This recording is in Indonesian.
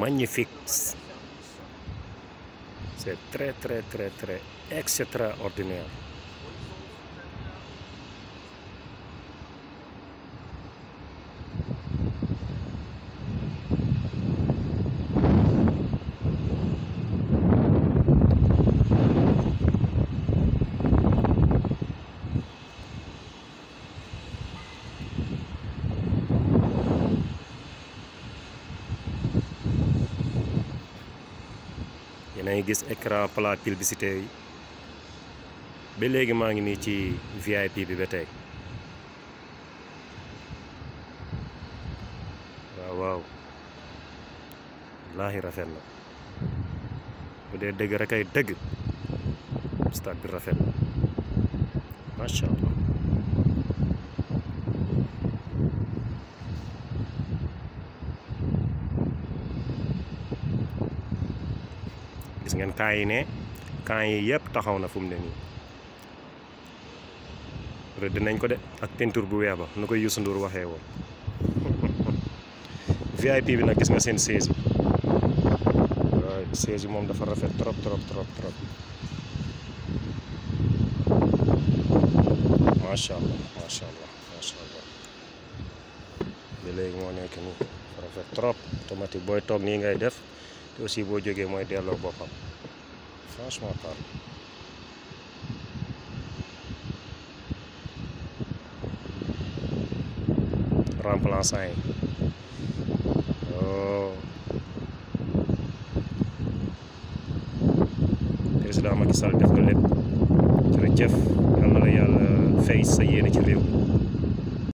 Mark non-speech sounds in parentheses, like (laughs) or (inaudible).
magnifique. C'est très très très très extraordinaire yéen a gis écran plat publicité yi. Léegi maa ngi nii ci VIP bi ba tey. Waaw waaw. Wallaahi rafet na. Bu dee dëgg rek ay dëgg. Stade bi rafet na. Gis ngeen camp yi ne camp yi yëpp taxaw na fu mu ne nii rëdd nañ ko de ak peinture bu weex ba nu koy Youssou Ndour waxee woon. (laughs) VIP bi nag gis nga seen siège yi waaw yi moom dafa rafet trop trop trop trop. Macha allah macha allah macha allah. Ba léegi moo nekk nii rafet trop. Automatique booy toog nii ngay def te aussi boo jógee mooy delloo boppam franchement parle remplaçant yi oh. Président Macky Sall def nga lépp jërëjëf yal na la yàlla fay sa yéene ci réew